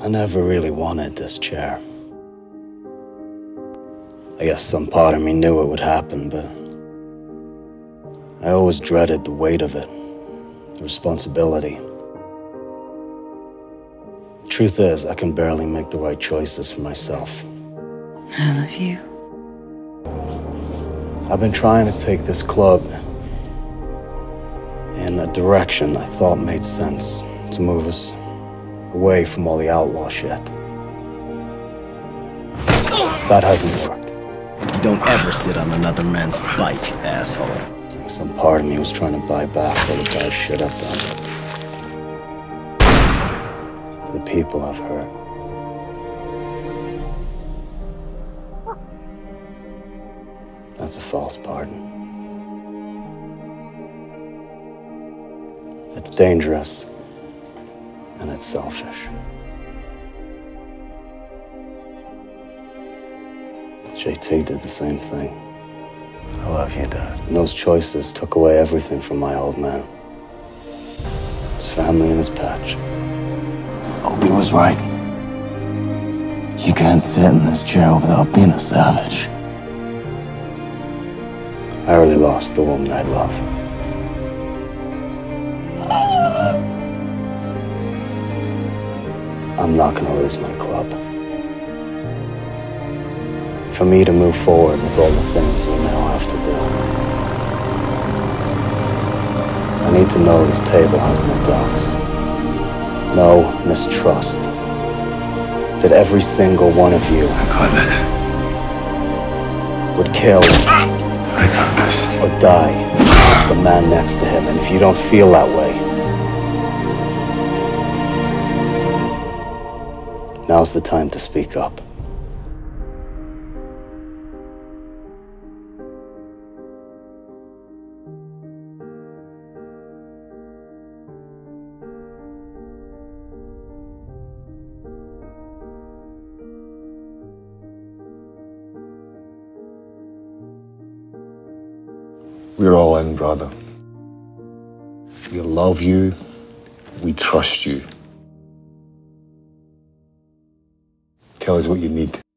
I never really wanted this chair. I guess some part of me knew it would happen, but I always dreaded the weight of it, the responsibility. Truth is, I can barely make the right choices for myself. I love you. I've been trying to take this club in a direction I thought made sense to move us away from all the outlaw shit. That hasn't worked. You don't ever sit on another man's bike, asshole. Some part of me was trying to buy back all the bad shit I've done. The people I've hurt. That's a false pardon. It's dangerous. And it's selfish. JT did the same thing. I love you, Dad. And those choices took away everything from my old man. His family and his patch. Opie was right. You can't sit in this chair without being a savage. I already lost the woman I love. I'm not gonna lose my club. For me to move forward with all the things we now have to do. I need to know this table has no doubts. No mistrust. That every single one of you I got this. would kill I got this. or die the man next to him. And if you don't feel that way, now's the time to speak up. We're all in, brother. We love you. We trust you. Tell us what you need.